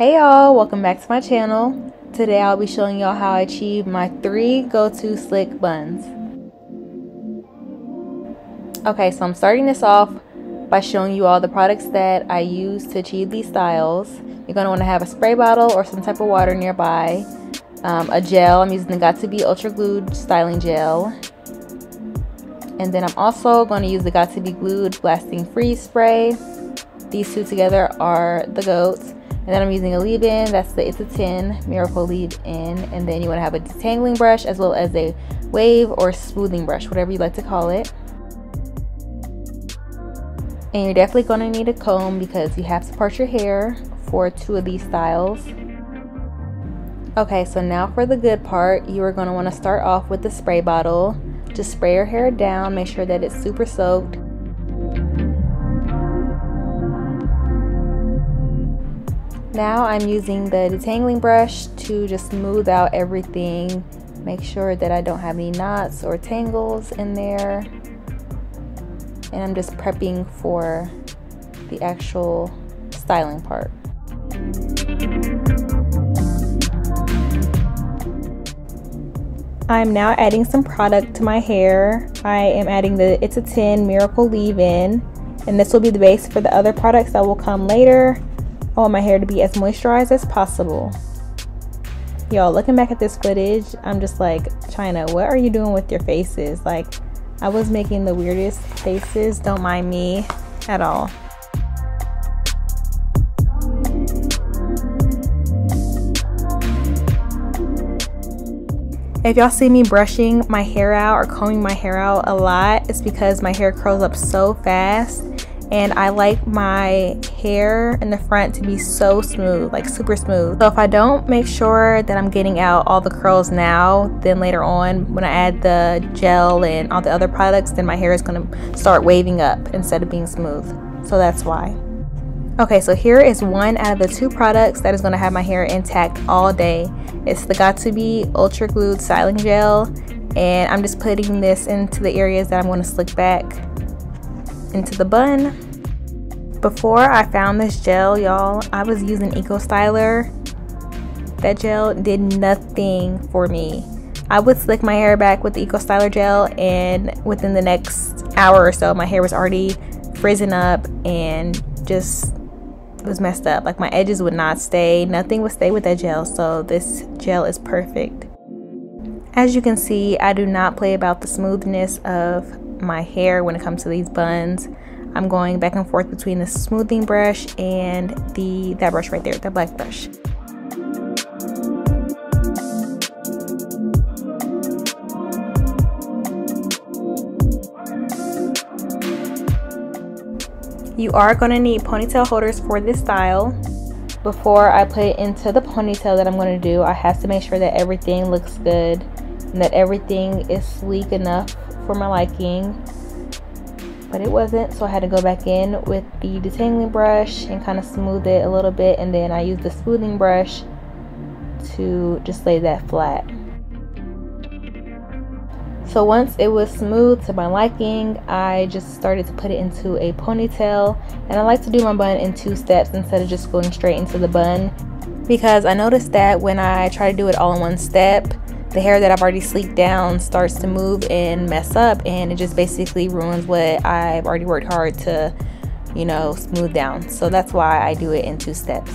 Hey y'all, welcome back to my channel. Today I'll be showing y'all how I achieve my three go-to slick buns. Okay, so I'm starting this off by showing you all the products that I use to achieve these styles. You're going to want to have a spray bottle or some type of water nearby. Um, a gel, I'm using the Got2b Ultra Glued Styling Gel. And then I'm also going to use the Got2b Glued Blasting Freeze Spray. These two together are the goats. And then I'm using a leave-in, that's the It's a 10 Miracle leave-in. And then you want to have a detangling brush as well as a wave or smoothing brush, whatever you like to call it. And you're definitely going to need a comb because you have to part your hair for two of these styles. Okay, so now for the good part, you are going to want to start off with the spray bottle. Just spray your hair down, make sure that it's super soaked. Now I'm using the detangling brush to just smooth out everything. Make sure that I don't have any knots or tangles in there. And I'm just prepping for the actual styling part. I'm now adding some product to my hair. I am adding the It's a 10 Miracle Leave-In and this will be the base for the other products that will come later. I want my hair to be as moisturized as possible. Y'all, looking back at this footage, I'm just like, Chynna, what are you doing with your faces? Like, I was making the weirdest faces, don't mind me at all. If y'all see me brushing my hair out or combing my hair out a lot, it's because my hair curls up so fast and I like my hair in the front to be so smooth, like super smooth. So if I don't make sure that I'm getting out all the curls now, then later on when I add the gel and all the other products, then my hair is gonna start waving up instead of being smooth. So that's why. Okay, so here is one out of the two products that is gonna have my hair intact all day. It's the Got2b Ultra Glued Styling Gel, and I'm just putting this into the areas that I'm gonna slick back into the bun. Before I found this gel, y'all, I was using Eco Styler. That gel did nothing for me. I would slick my hair back with the Eco Styler gel, and within the next hour or so, my hair was already frizzing up and just was messed up. Like my edges would not stay, nothing would stay with that gel. So, this gel is perfect. As you can see, I do not play about the smoothness of my hair when it comes to these buns. I'm going back and forth between the smoothing brush and the that brush right there, the black brush. You are going to need ponytail holders for this style. Before I put it into the ponytail that I'm going to do, I have to make sure that everything looks good and that everything is sleek enough for my liking but it wasn't so I had to go back in with the detangling brush and kind of smooth it a little bit and then I used the smoothing brush to just lay that flat. So once it was smooth to my liking I just started to put it into a ponytail and I like to do my bun in two steps instead of just going straight into the bun because I noticed that when I try to do it all in one step the hair that I've already sleeked down starts to move and mess up and it just basically ruins what I've already worked hard to you know smooth down. So that's why I do it in two steps.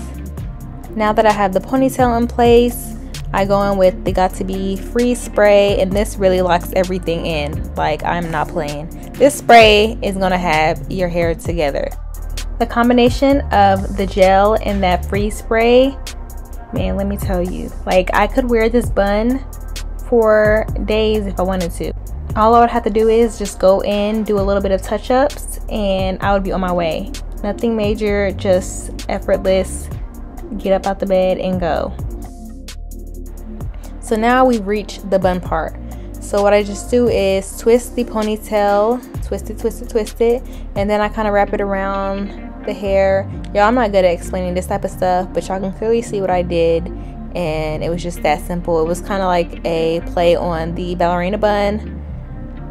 Now that I have the ponytail in place I go in with the Got2b freeze spray and this really locks everything in. Like I'm not playing. This spray is gonna have your hair together. The combination of the gel and that freeze spray man let me tell you. Like I could wear this bun for days if I wanted to. All I would have to do is just go in, do a little bit of touch-ups, and I would be on my way. Nothing major, just effortless, get up out the bed and go. So now we've reached the bun part. So what I just do is twist the ponytail, twist it, twist it, twist it, and then I kind of wrap it around the hair. Y'all, I'm not good at explaining this type of stuff, but y'all can clearly see what I did and it was just that simple. It was kind of like a play on the ballerina bun,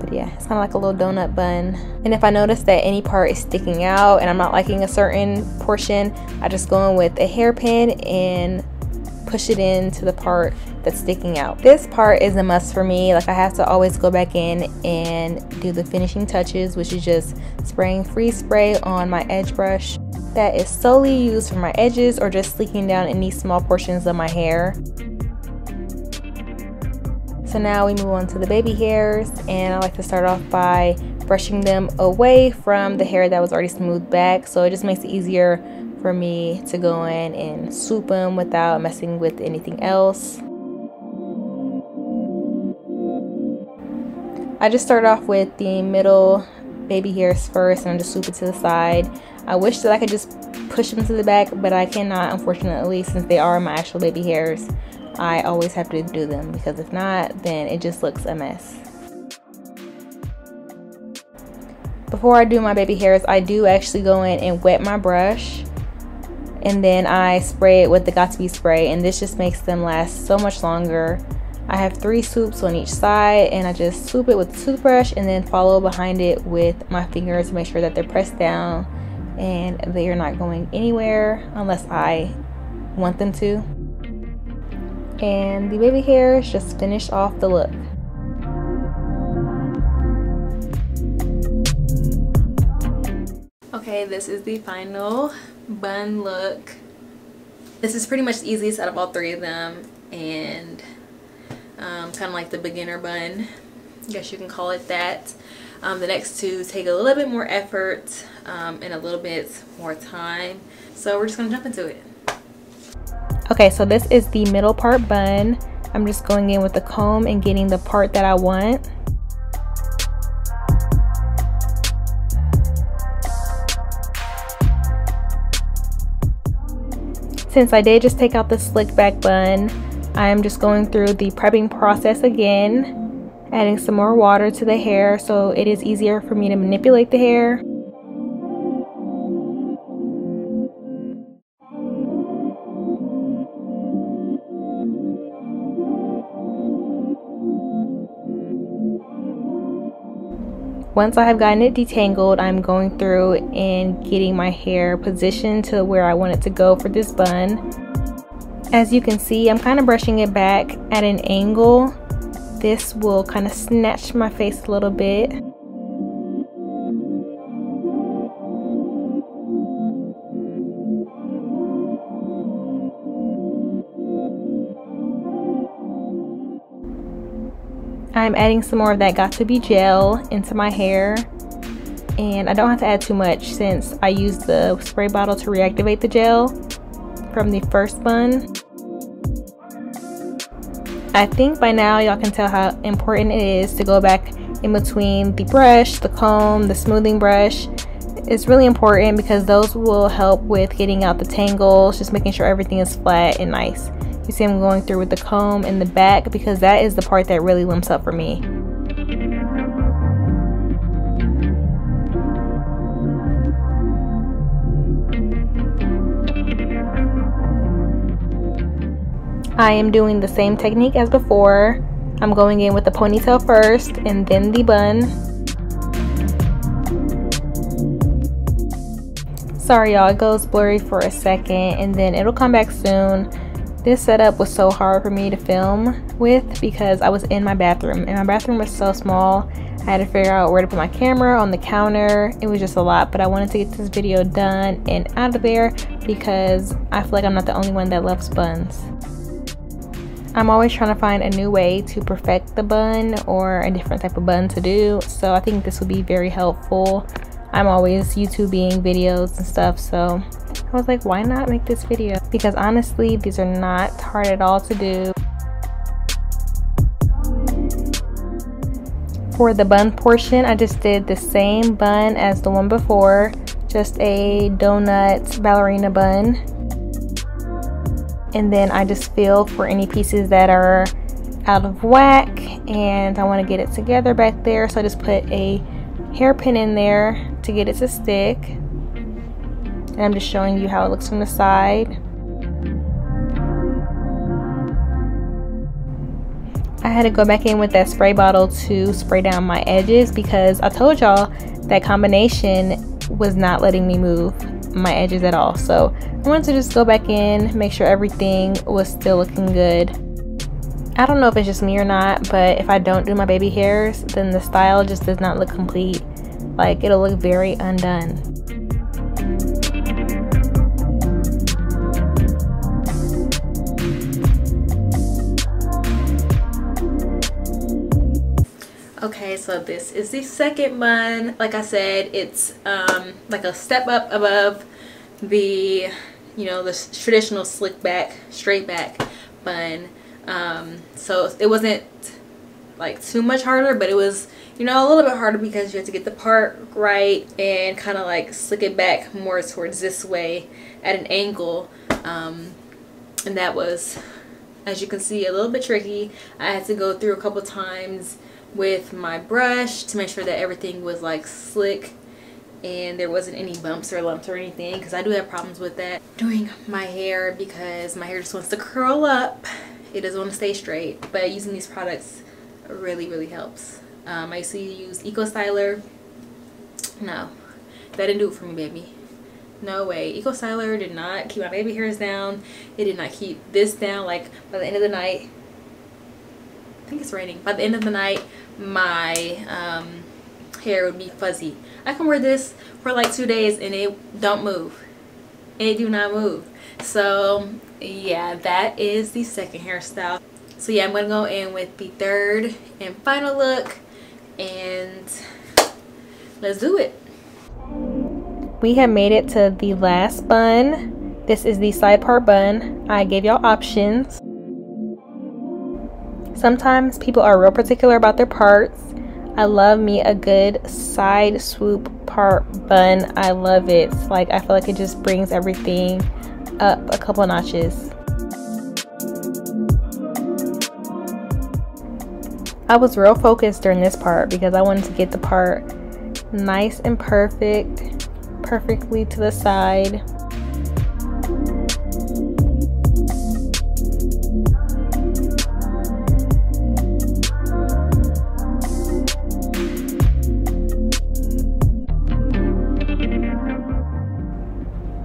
but yeah it's kind of like a little donut bun and if I notice that any part is sticking out and I'm not liking a certain portion I just go in with a hairpin and push it into the part that's sticking out. This part is a must for me. Like I have to always go back in and do the finishing touches, which is just spraying free spray on my edge brush that is solely used for my edges or just sleeking down any small portions of my hair. So now we move on to the baby hairs and I like to start off by brushing them away from the hair that was already smoothed back so it just makes it easier for me to go in and swoop them without messing with anything else. I just start off with the middle baby hairs first and I just swoop it to the side. I wish that I could just push them to the back, but I cannot, unfortunately, since they are my actual baby hairs. I always have to do them because if not, then it just looks a mess. Before I do my baby hairs, I do actually go in and wet my brush and then I spray it with the Got2b spray and this just makes them last so much longer. I have three swoops on each side and I just swoop it with the toothbrush and then follow behind it with my fingers to make sure that they're pressed down and they are not going anywhere unless I want them to. And the baby hairs just finish off the look. Okay, this is the final bun look. This is pretty much the easiest out of all three of them and um, kind of like the beginner bun. I guess you can call it that. Um, the next two take a little bit more effort um, and a little bit more time. So we're just to jump into it. Okay, so this is the middle part bun. I'm just going in with the comb and getting the part that I want. Since I did just take out the slick back bun, I'm just going through the prepping process again, adding some more water to the hair so it is easier for me to manipulate the hair. Once I have gotten it detangled, I'm going through and getting my hair positioned to where I want it to go for this bun. As you can see, I'm kind of brushing it back at an angle. This will kind of snatch my face a little bit. I'm adding some more of that Got2b gel into my hair and I don't have to add too much since I used the spray bottle to reactivate the gel from the first bun. I think by now y'all can tell how important it is to go back in between the brush, the comb, the smoothing brush. It's really important because those will help with getting out the tangles, just making sure everything is flat and nice. You see I'm going through with the comb in the back because that is the part that really limps up for me. I am doing the same technique as before. I'm going in with the ponytail first and then the bun. Sorry y'all, it goes blurry for a second and then it'll come back soon. This setup was so hard for me to film with because I was in my bathroom and my bathroom was so small. I had to figure out where to put my camera on the counter. It was just a lot, but I wanted to get this video done and out of there because I feel like I'm not the only one that loves buns. I'm always trying to find a new way to perfect the bun or a different type of bun to do. So I think this will be very helpful. I'm always YouTubing videos and stuff, so I was like, why not make this video? Because honestly, these are not hard at all to do. For the bun portion, I just did the same bun as the one before, just a donut ballerina bun. And then I just feel for any pieces that are out of whack and I want to get it together back there. So I just put a hairpin in there to get it to stick. And I'm just showing you how it looks from the side. I had to go back in with that spray bottle to spray down my edges because I told y'all that combination was not letting me move my edges at all. So I wanted to just go back in, make sure everything was still looking good. I don't know if it's just me or not, but if I don't do my baby hairs, then the style just does not look complete. Like it'll look very undone. So this is the second bun. Like I said, it's um, like a step up above the, you know, the traditional slick back, straight back bun. Um, so it wasn't like too much harder, but it was, you know, a little bit harder because you have to get the part right and kind of like slick it back more towards this way at an angle. Um, and that was, as you can see, a little bit tricky. I had to go through a couple times with my brush to make sure that everything was like slick and there wasn't any bumps or lumps or anything because I do have problems with that. Doing my hair because my hair just wants to curl up. It doesn't want to stay straight but using these products really really helps. Um, I used to use Eco Styler no that didn't do it for me baby. No way. Eco Styler did not keep my baby hairs down. It did not keep this down. Like by the end of the night I think it's raining. By the end of the night my um, hair would be fuzzy. I can wear this for like two days and it don't move. It do not move. So yeah, that is the second hairstyle. So yeah, I'm going to go in with the third and final look and let's do it. We have made it to the last bun. This is the side part bun. I gave y'all options. Sometimes people are real particular about their parts. I love me a good side swoop part bun. I love it. Like I feel like it just brings everything up a couple notches. I was real focused during this part because I wanted to get the part nice and perfect, perfectly to the side.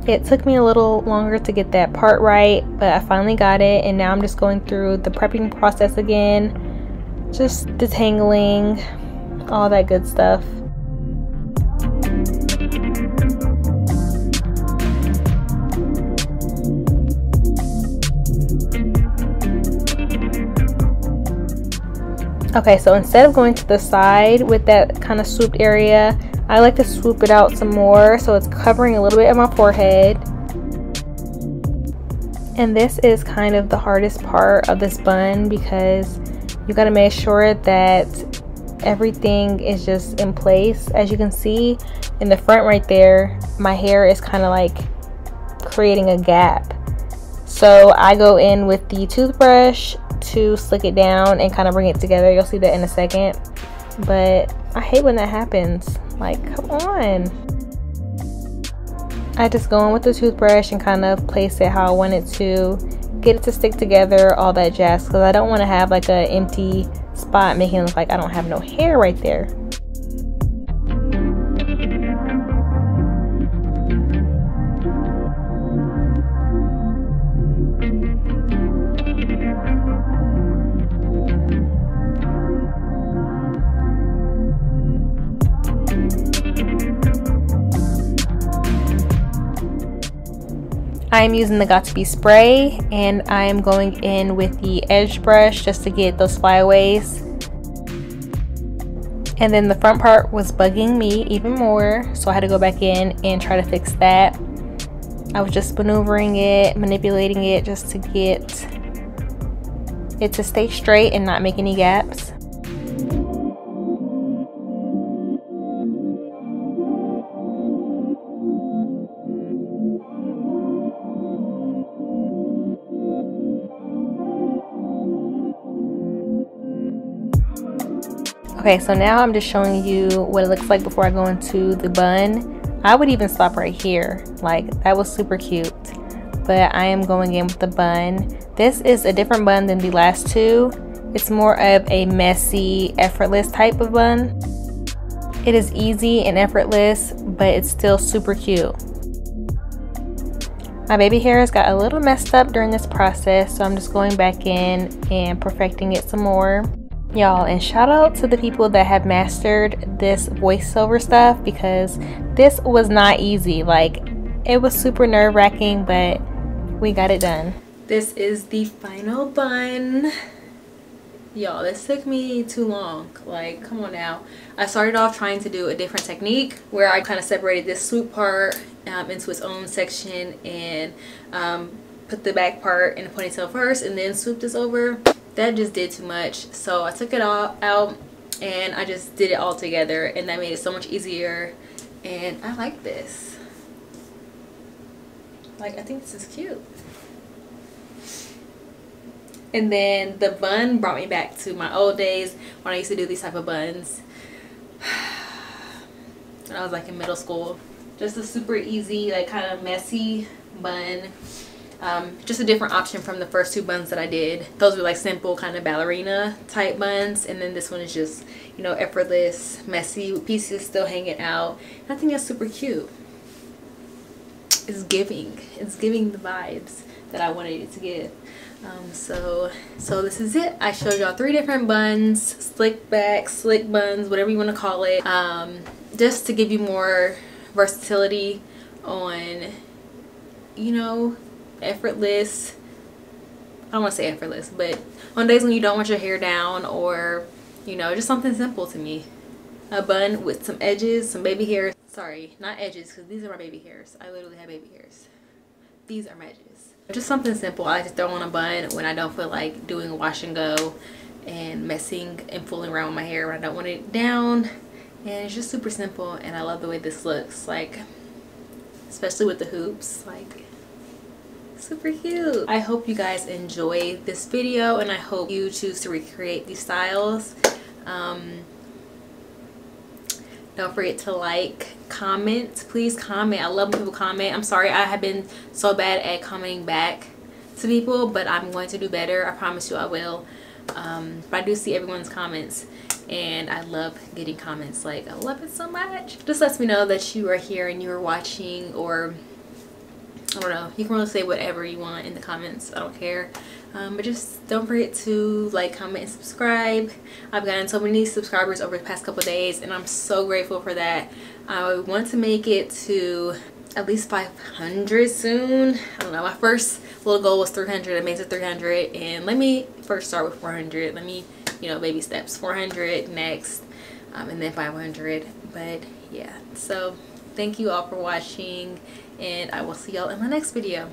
It took me a little longer to get that part right, but I finally got it and now I'm just going through the prepping process again, just detangling, all that good stuff. Okay, so instead of going to the side with that kind of swooped area, I like to swoop it out some more so it's covering a little bit of my forehead. And this is kind of the hardest part of this bun because you got to make sure that everything is just in place. As you can see in the front right there, my hair is kind of like creating a gap. So I go in with the toothbrush to slick it down and kind of bring it together. You'll see that in a second. But I hate when that happens. Like, come on. I just go in with the toothbrush and kind of place it how I want it to. Get it to stick together, all that jazz. Because I don't want to have like an empty spot making it look like I don't have no hair right there. I am using the Got2b spray and I am going in with the edge brush just to get those flyaways. And then the front part was bugging me even more, so I had to go back in and try to fix that. I was just maneuvering it, manipulating it just to get it to stay straight and not make any gaps. Okay, so now I'm just showing you what it looks like before I go into the bun. I would even stop right here. Like, that was super cute. But I am going in with the bun. This is a different bun than the last two. It's more of a messy, effortless type of bun. It is easy and effortless, but it's still super cute. My baby hairs got a little messed up during this process, so I'm just going back in and perfecting it some more. Y'all, and shout out to the people that have mastered this voiceover stuff because this was not easy. Like, it was super nerve wracking, but we got it done. This is the final bun. Y'all, this took me too long. Like, come on now. I started off trying to do a different technique where I kind of separated this swoop part um, into its own section and um, put the back part in a ponytail first and then swooped this over that just did too much. So I took it all out and I just did it all together and that made it so much easier. And I like this. Like I think this is cute. And then the bun brought me back to my old days when I used to do these type of buns. When I was like in middle school. Just a super easy like kind of messy bun um, just a different option from the first two buns that I did. Those were like simple kind of ballerina type buns. And then this one is just, you know, effortless, messy, pieces still hanging out. And I think that's super cute. It's giving. It's giving the vibes that I wanted it to give. Um, so, so this is it. I showed y'all three different buns, slick back, slick buns, whatever you want to call it. Um, just to give you more versatility on, you know, effortless. I don't want to say effortless but on days when you don't want your hair down or you know just something simple to me. A bun with some edges some baby hairs. Sorry not edges because these are my baby hairs. I literally have baby hairs. These are my edges. Just something simple. I like to throw on a bun when I don't feel like doing a wash and go and messing and fooling around with my hair when I don't want it down. And it's just super simple and I love the way this looks like especially with the hoops like super cute. I hope you guys enjoy this video and i hope you choose to recreate these styles. Um, don't forget to like comment. Please comment. I love when people comment. I'm sorry i have been so bad at commenting back to people but i'm going to do better. I promise you i will. Um, but i do see everyone's comments and I love getting comments like I love it so much. Just lets me know that you are here and you are watching or I don't know. You can really say whatever you want in the comments. I don't care. Um, but just don't forget to like, comment, and subscribe. I've gotten so many subscribers over the past couple days and I'm so grateful for that. I want to make it to at least 500 soon. I don't know. My first little goal was 300. I made it 300 and let me first start with 400. Let me, you know, baby steps. 400 next um, and then 500. But yeah, so thank you all for watching and I will see y'all in my next video.